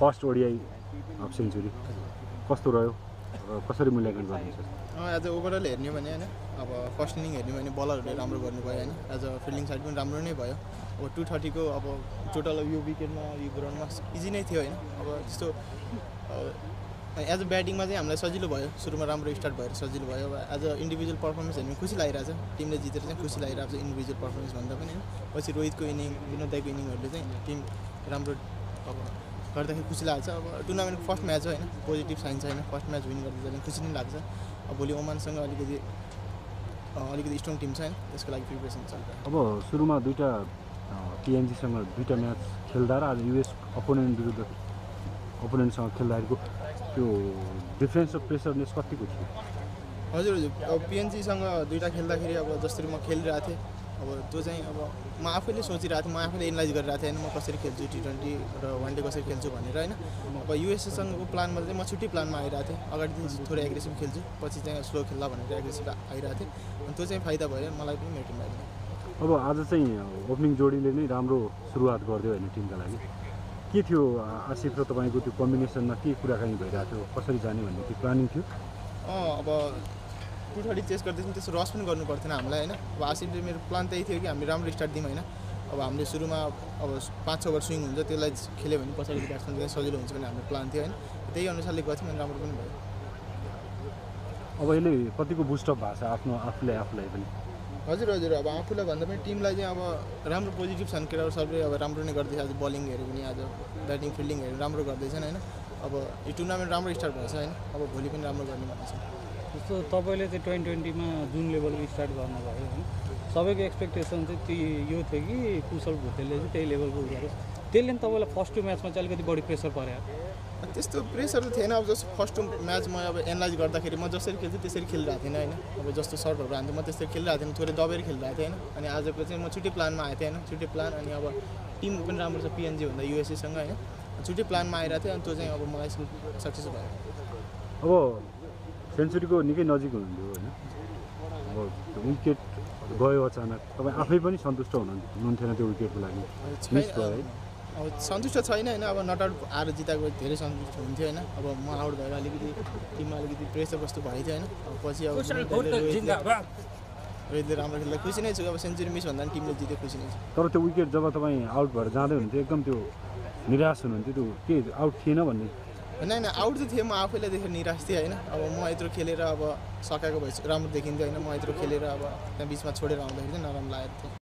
First ODI half century कस्तो रह्यो? कसरी मूल्याङ्कन गर्नुहुन्छ? एज अ ओभरअल हेर्ने भने होइन अब फर्स्ट इनिङ हेर्ने भने बलरहरूले राम्रो गर्नुभयो होइन। एज अ फिल्डिङ साइड पनि राम्रो नै भयो। अब टु थर्टीको अब टोटल यो विकेटमा यो ग्राउन्डमा इजी नै थियो होइन। अब त्यस्तो एज अ ब्याटिङमा चाहिँ हामीलाई सजिलो भयो। सुरुमा राम्रो स्टार्ट भएर सजिलो भयो। अब एज अ इन्डिभिजुअल पर्फर्मेन्स हेर्नु खुसी लागिरहेको छ। टिमले जितेर चाहिँ खुसी लागिरहेको छ इन्डिभिजुअल पर्फर्मेन्स भन्दा पनि होइन। पछि रोहितको इनिङ विनोद दाईको इनिङहरूले चाहिँ टिम राम्रो अब गर्दाखेरि खुसी लाग्छ। अब टुर्नामेन्टको फर्स्ट म्याच हो होइन पोजिटिभ साइन छैन फर्स्ट म्याच विन गर्दा चाहिँ खुसी नै लाग्छ। अब भोलि ओमानसँग अलिकति अलिकति स्ट्रङ टिम छ होइन त्यसको लागि प्रिपरेसन चलिरहेको अब सुरुमा दुईवटा टिएनजीसँग दुईवटा म्याच खेल्दा र आज युएस अपोनेन्ट विरुद्ध अपोनेन्टसँग खेल्दाखेरिको त्यो डिफ्रेन्स अफ प्रेसरनेस कतिको थियो? हजुर हजुर। अब पिएनजीसँग दुइटा खेल्दाखेरि अब जसरी म खेलिरहेको थिएँ अब त्यो चाहिँ अब म आफैले सोचिरहेको थिएँ म आफैले एनालाइज गरिरहेको थिएँ होइन म कसरी खेल्छु टी ट्वेन्टी र वान डे कसरी खेल्छु भनेर होइन। अब युएसएसँगको प्लानमा चाहिँ म छुट्टै प्लानमा आइरहेको थिएँ। अगाडि चाहिँ थोरै एग्रेसिभ खेल्छु पछि चाहिँ स्लो खेल्दा भनेर एग्रेसिभ आइरहेको थिएँ। अनि त्यो चाहिँ फाइदा भयो मलाई पनि मेरो टिमलाई अब आज चाहिँ ओपनिङ जोडीले नै राम्रो सुरुवात गरिदियो होइन टिमका लागि। के थियो आसिफ र तपाईँको त्यो कम्बिनेसनमा के कुराकानी भइरहेको थियो कसरी जाने भन्ने त्यो प्लानिङ थियो? अँ अब टु थर्टी चेस गर्दैछौँ त्यसो रस पनि गर्नु पर्थेन हामीलाई होइन? अब आसिफले मेरो प्लान त्यही थियो कि हामी राम्रो स्टार्ट दिउँ होइन? अब हामीले सुरुमा अब पाँच छ ओभर स्विङ हुन्छ त्यसलाई खेल्यो भने पछाडि ब्याट्सम्यान चाहिँ सजिलो हुन्छ भने हाम्रो प्लान थियो होइन? त्यही अनुसारले गर्थ्यौँ अनि राम्रो पनि भयो। अब यसले कतिको बुस्टअप भएको छ आफ्नो आफूले आफूलाई पनि? हजुर हजुर अब आफूलाई भन्दा पनि टिमलाई चाहिँ अब राम्रो पोजिटिभ छन् केटाहरू सबले अब राम्रो नै गर्दैछ आज बलिङहरू पनि आज ब्याटिङ फिल्डिङहरू राम्रो गर्दैछन् होइन? अब यो टुर्नामेन्ट राम्रो स्टार्ट भएछ होइन? अब भोलि पनि राम्रो गर्ने भन्ने छ। जस्तो तपाईँले चाहिँ ट्वेन्टी ट्वेन्टीमा जुन लेभलको स्टार्ट गर्नुभयो होइन सबैको एक्सपेक्टेसन चाहिँ त्यो यो थियो कि कुशल भुटेलले चाहिँ त्यही लेभलको गरोस् त्यसले नि तपाईँलाई फर्स्ट टु म्याचमा चाहिँ अलिकति बढी प्रेसर पऱ्यो। त्यस्तो प्रेसर त थिएन। अब जस्तो फर्स्ट म्याच म अब एनालाइज गर्दाखेरि म जसरी खेल्थेँ त्यसरी खेलिरहेको थिएन होइन। अब जस्तो सर्टहरू हान्थेँ म त्यस्तै खेलिरहेको थिएन थोरै दबेर खेलिरहेको थिएँ होइन अनि आजको चाहिँ म छुट्टै प्लानमा आएको थिएँ होइन छुट्टै प्लान अनि अब टिम पनि राम्रो छ पिएनजी भन्दा युएसएसँग होइन। छुट्टै प्लानमा आइरहेको थियो अनि त्यो चाहिँ अब मलाई सक्सेस भयो। अब सेन्चुरीको निकै नजिक हुनुहुन्थ्यो होइन अब त्यो विकेट गयो अचानक तपाईँ आफै पनि सन्तुष्ट हुनु हुनुहुन्थेन त्यो विकेटको लागि मिस भयो है अब सन्तुष्ट छैन होइन अब नट आउट आएर जिताएको धेरै सन्तुष्ट हुन्थ्यो होइन अब म आउट भएर अलिकति टिममा अलिकति प्रेसर कस्तो भएको थियो होइन अब पछि अब रोहितले राम्रो खेल्दा खुसी नै छु अब सेन्चुरी मिस भन्दा पनि टिमले जित्यो खुसी नै छु तर त्यो विकेट जब तपाईँ आउट भएर जाँदै हुनुहुन्थ्यो एकदम त्यो निराश हुनुहुन्थ्यो त्यो के आउट थिएन भन्ने होइन होइन आउट त थियो म आफैलाई देखेर निराश थिएँ होइन। अब म यत्रो खेलेर अब सकाएको भएपछि राम्रो देखिन्थ्यो होइन। म यत्रो खेलेर अब त्यहाँ बिचमा छोडेर आउँदाखेरि चाहिँ नराम्रो लागेको थियो।